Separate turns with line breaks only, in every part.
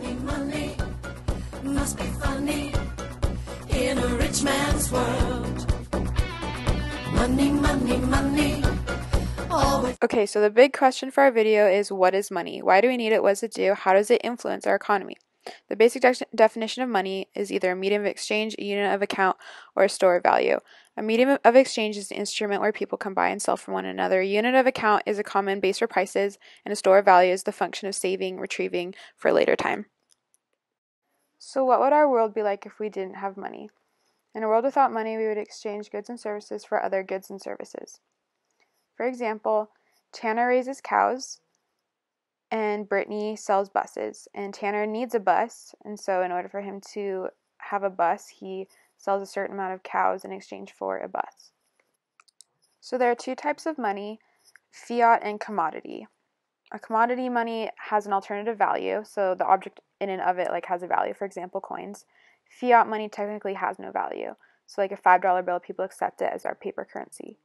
money, money must be funny in a rich man's world. Money, money, money.
Okay, so the big question for our video is what is money? Why do we need it? What does it do? How does it influence our economy? The basic de- definition of money is either a medium of exchange, a unit of account, or a store of value. A medium of exchange is an instrument where people can buy and sell from one another. A unit of account is a common base for prices, and a store of value is the function of saving, retrieving for later time. So, what would our world be like if we didn't have money? In a world without money, we would exchange goods and services for other goods and services. For example, Tanner raises cows and Brittney sells buses. And Tanner needs a bus, and so in order for him to have a bus, he sells a certain amount of cows in exchange for a bus. So there are two types of money fiat and commodity. A commodity money has an alternative value, so the object in and of it like has a value, for example, coins. Fiat money technically has no value. So like a $5 bill, people accept it as our paper currency.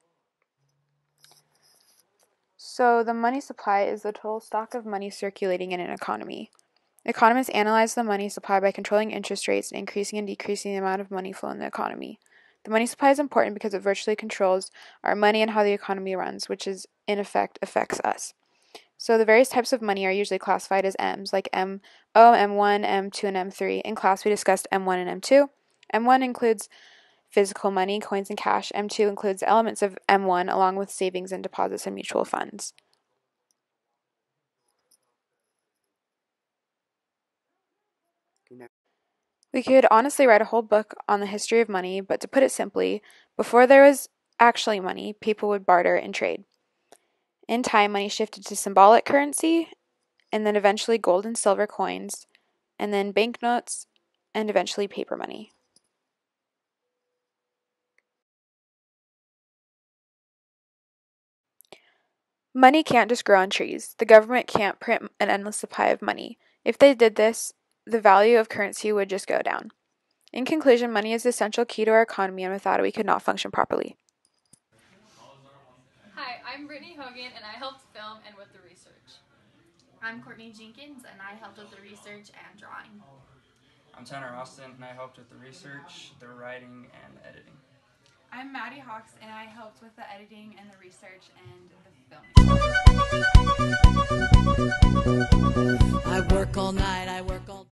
So, the money supply is the total stock of money circulating in an economy. Economists analyze the money supply by controlling interest rates and increasing and decreasing the amount of money flow in the economy. The money supply is important because it virtually controls our money and how the economy runs, which is in effect affects us. So the various types of money are usually classified as M's, like M0, M1, M2, and M3. In class, we discussed M1 and M2. M1 includes physical money, coins, and cash. M2 includes elements of M1 along with savings and deposits and mutual funds. We could honestly write a whole book on the history of money, but to put it simply, before there was actually money, people would barter and trade. In time, money shifted to symbolic currency, and then eventually gold and silver coins, and then banknotes, and eventually paper money. Money can't just grow on trees. The government can't print an endless supply of money. If they did this, the value of currency would just go down. In conclusion, money is the essential key to our economy, and without it, we could not function properly.
Hi, I'm Brittney Hoggan, and I helped film and with the research.
I'm Courtney Jenkins, and I helped with the research and drawing.
I'm Tanner Austin, and I helped with the research, the writing, and the editing.
I'm Maddy Hawkes, and I helped with the editing and the research and the filming.
I